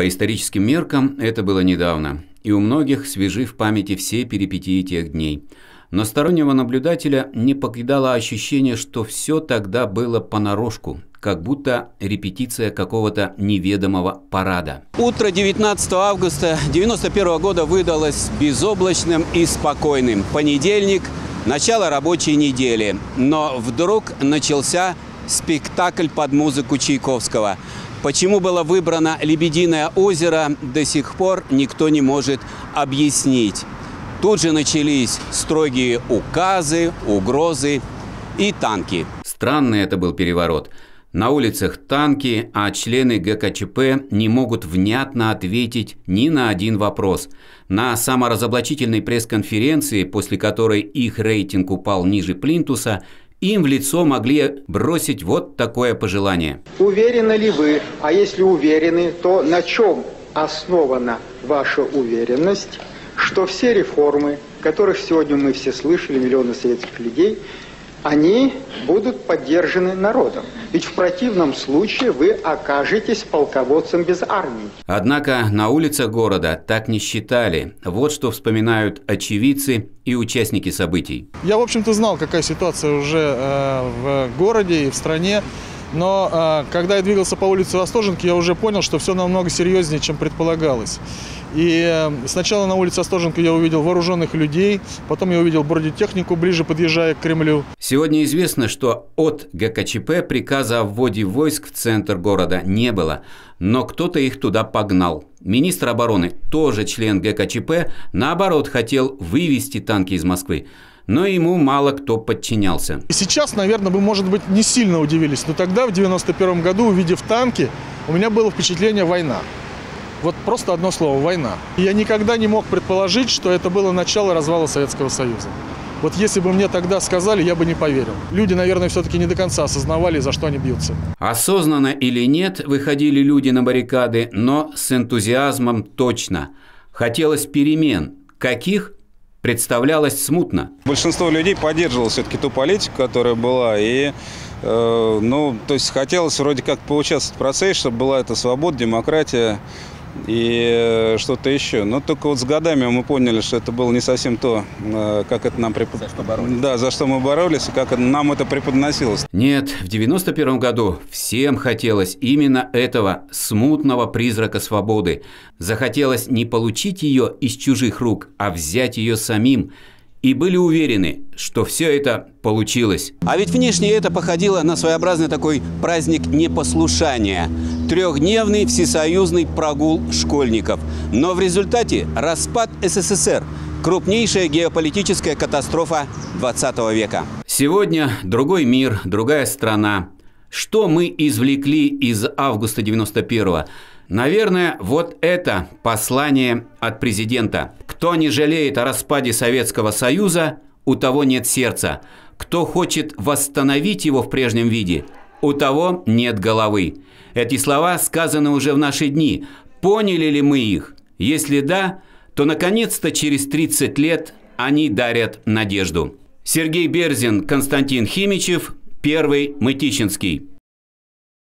По историческим меркам это было недавно, и у многих свежи в памяти все перипетии тех дней. Но стороннего наблюдателя не покидало ощущение, что все тогда было понарошку, как будто репетиция какого-то неведомого парада. Утро 19 августа 91 года выдалось безоблачным и спокойным. Понедельник – начало рабочей недели. Но вдруг начался спектакль под музыку Чайковского. Почему было выбрано «Лебединое озеро» до сих пор никто не может объяснить. Тут же начались строгие указы, угрозы и танки. Странный это был переворот – на улицах танки, а члены ГКЧП не могут внятно ответить ни на один вопрос. На саморазоблачительной пресс-конференции, после которой их рейтинг упал ниже Плинтуса, им в лицо могли бросить вот такое пожелание. Уверены ли вы, а если уверены, то на чем основана ваша уверенность, что все реформы, которых сегодня мы все слышали, миллионы советских людей, они будут поддержаны народом. Ведь в противном случае вы окажетесь полководцем без армии. Однако на улицах города так не считали. Вот что вспоминают очевидцы и участники событий. Я, в общем-то, знал, какая ситуация уже э, в городе и в стране. Но э, когда я двигался по улице Остоженки, я уже понял, что все намного серьезнее, чем предполагалось. И э, сначала на улице Остоженко я увидел вооруженных людей, потом я увидел бронетехнику ближе, подъезжая к Кремлю. Сегодня известно, что от ГКЧП приказа о вводе войск в центр города не было, но кто-то их туда погнал. Министр обороны, тоже член ГКЧП, наоборот хотел вывести танки из Москвы но ему мало кто подчинялся. Сейчас, наверное, вы, может быть, не сильно удивились, но тогда, в 91 году, увидев танки, у меня было впечатление «война». Вот просто одно слово – война. Я никогда не мог предположить, что это было начало развала Советского Союза. Вот если бы мне тогда сказали, я бы не поверил. Люди, наверное, все-таки не до конца осознавали, за что они бьются. Осознанно или нет, выходили люди на баррикады, но с энтузиазмом точно. Хотелось перемен. Каких? Представлялось смутно. Большинство людей поддерживало все-таки ту политику, которая была, и э, ну, то есть хотелось вроде как поучаствовать в процессе, чтобы была эта свобода, демократия, и э, что-то еще. Но только вот с годами мы поняли, что это было не совсем то, э, как это нам препод... За что боролись. Да, за что мы боролись и как нам это преподносилось. Нет, в 91 году всем хотелось именно этого смутного призрака свободы. Захотелось не получить ее из чужих рук, а взять ее самим – и были уверены, что все это получилось. А ведь внешне это походило на своеобразный такой праздник непослушания. Трехдневный всесоюзный прогул школьников. Но в результате распад СССР – крупнейшая геополитическая катастрофа 20 века. Сегодня другой мир, другая страна. Что мы извлекли из августа 91-го? Наверное, вот это послание от президента. Кто не жалеет о распаде Советского Союза, у того нет сердца. Кто хочет восстановить его в прежнем виде, у того нет головы. Эти слова сказаны уже в наши дни. Поняли ли мы их? Если да, то наконец-то через 30 лет они дарят надежду. Сергей Берзин, Константин Химичев, Первый Мытищинский.